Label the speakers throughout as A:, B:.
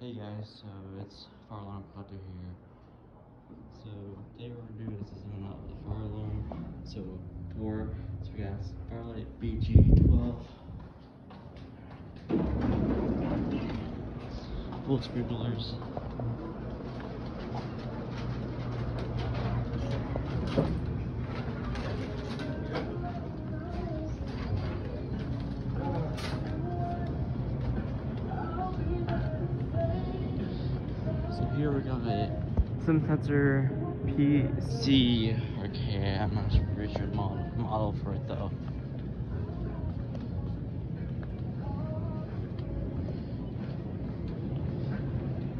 A: Hey guys, so it's fire alarm here. So today we're gonna do this is zoom out the fire alarm. So for so we got Fire-Lite BG12. Full sprinklers. Here we got a Sim Sensor PC okay, I'm not the model, model for it though.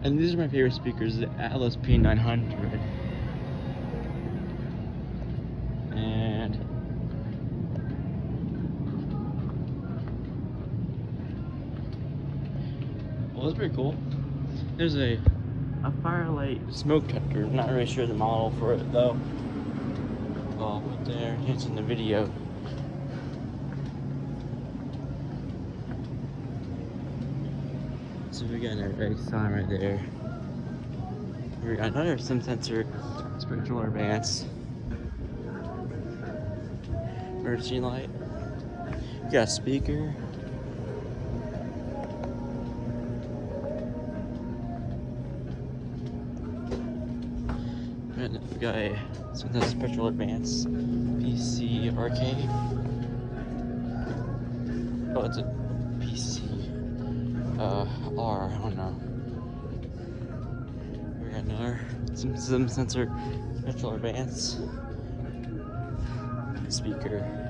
A: And these are my favorite speakers, the Atlas P900. And well, that's pretty cool. There's a a Fire-Lite smoke detector. I'm Not really sure the model for it though. Oh, well, put there. It's in the video. So we got an red sign right there. We got another sim sensor, SpectrAlert Advance. Emergency light. We got a speaker. And we got a that's SpectrAlert Advance PC arcade. Oh, it's a PC. Uh, R, I don't know. We got another some sensor SpectrAlert Advance speaker.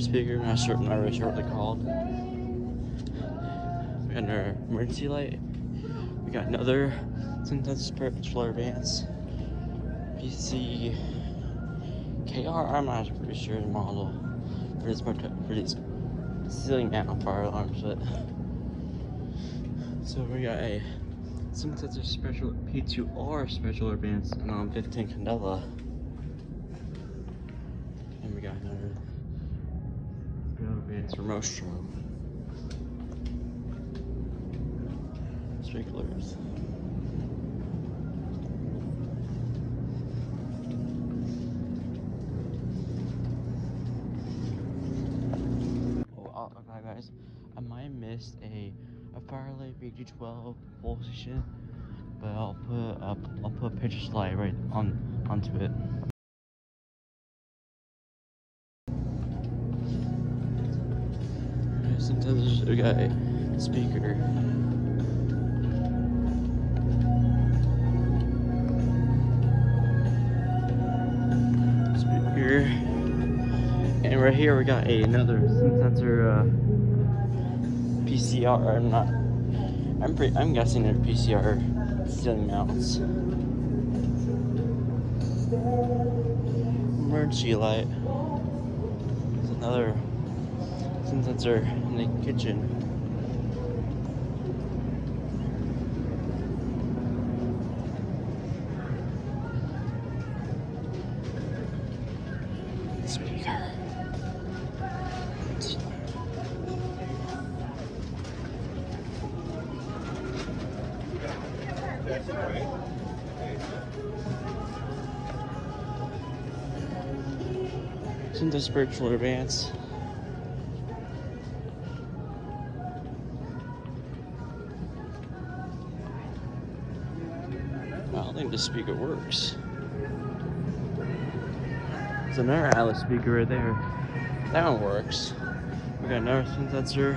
A: Speaker, not sure, not sure what they're called. We got another emergency light. We got another Synthesis SpectrAlert Advance PC KR. I'm not pretty sure the model for this for these ceiling mount fire alarms, but so we got a Synthesis Special P2R Special Advance and um, 15 Candela. Advance remote strobe. Sprinklers. Oh, uh, okay, guys. I might missed a a Fire-Lite BG12 pole station, but I'll put up I'll put a picture slide right on onto it. Sometimes we got a speaker. Speaker. And right here we got a, another sensor uh, PCR. I'm not. I'm pretty. I'm guessing they're PCR ceiling mounts. Emergency light. There's another sim sensor in the kitchen. It's in the SpectrAlert Advance. I don't think the speaker works. There's another Atlas speaker right there. That one works. We got another sensor.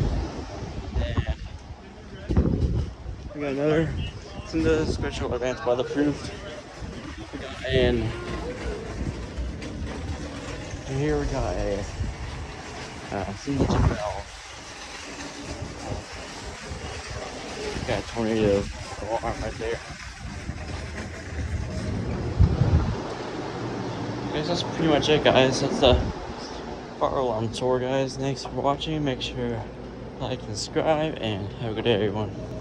A: we got another it's in the special advanced weatherproof. And, and here we got a uh, bell. Got a tornado alarm right there. guys, that's pretty much it, guys. That's the fire alarm tour, guys. Thanks for watching. Make sure like and subscribe, and have a good day, everyone.